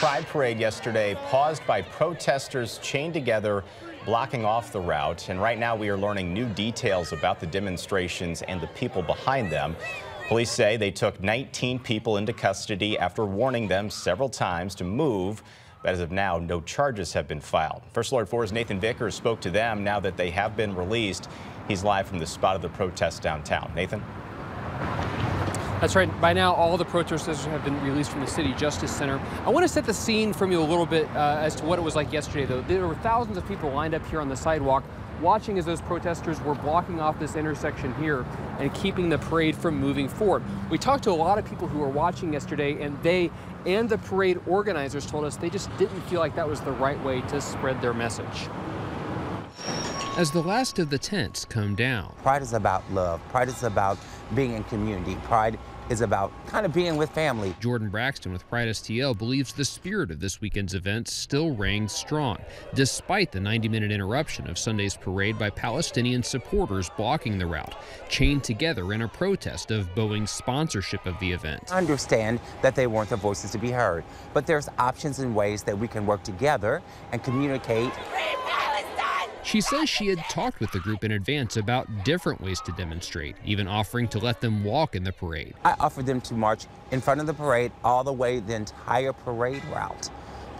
Pride Parade yesterday paused by protesters chained together blocking off the route. And right now we are learning new details about the demonstrations and the people behind them. Police say they took 19 people into custody after warning them several times to move. But as of now, no charges have been filed. First Alert 4's Nathan Vickers spoke to them now that they have been released. He's live from the spot of the protest downtown. Nathan? That's right. By now, all the protesters have been released from the City Justice Center. I want to set the scene from you a little bit uh, as to what it was like yesterday, though. There were thousands of people lined up here on the sidewalk watching as those protesters were blocking off this intersection here and keeping the parade from moving forward. We talked to a lot of people who were watching yesterday, and they and the parade organizers told us they just didn't feel like that was the right way to spread their message. As the last of the tents come down. Pride is about love. Pride is about being in community. Pride is about kind of being with family. Jordan Braxton with Pride STL believes the spirit of this weekend's events still reigns strong, despite the 90 minute interruption of Sunday's parade by Palestinian supporters blocking the route, chained together in a protest of Boeing's sponsorship of the event. I understand that they want their voices to be heard, but there's options and ways that we can work together and communicate she says she had talked with the group in advance about different ways to demonstrate, even offering to let them walk in the parade. I offered them to march in front of the parade all the way the entire parade route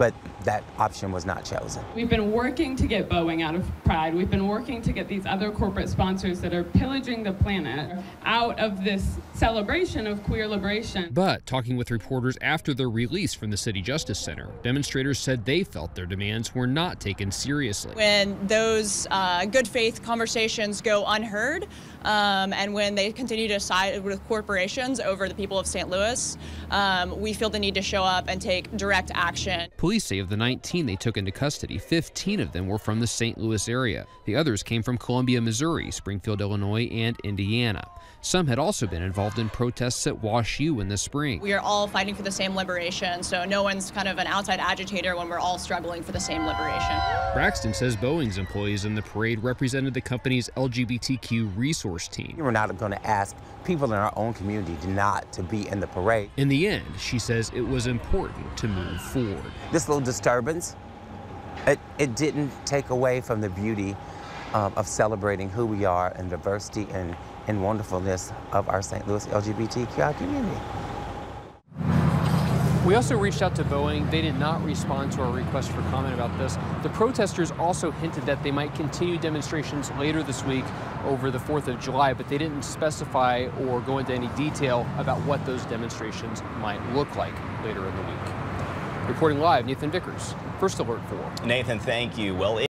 but that option was not chosen. We've been working to get Boeing out of Pride. We've been working to get these other corporate sponsors that are pillaging the planet out of this celebration of queer liberation. But talking with reporters after their release from the City Justice Center, demonstrators said they felt their demands were not taken seriously. When those uh, good faith conversations go unheard, um, and when they continue to side with corporations over the people of St. Louis, um, we feel the need to show up and take direct action. Police say of the 19 they took into custody, 15 of them were from the St. Louis area. The others came from Columbia, Missouri, Springfield, Illinois, and Indiana. Some had also been involved in protests at Wash U in the spring. We are all fighting for the same liberation, so no one's kind of an outside agitator when we're all struggling for the same liberation. Braxton says Boeing's employees in the parade represented the company's LGBTQ resource team. We're not going to ask people in our own community not to be in the parade. In the end, she says it was important to move forward. This little disturbance, it, it didn't take away from the beauty um, of celebrating who we are and diversity and, and wonderfulness of our St. Louis LGBTQI community. We also reached out to Boeing. They did not respond to our request for comment about this. The protesters also hinted that they might continue demonstrations later this week over the 4th of July, but they didn't specify or go into any detail about what those demonstrations might look like later in the week. Reporting live, Nathan Vickers, First Alert 4. Nathan, thank you. Well,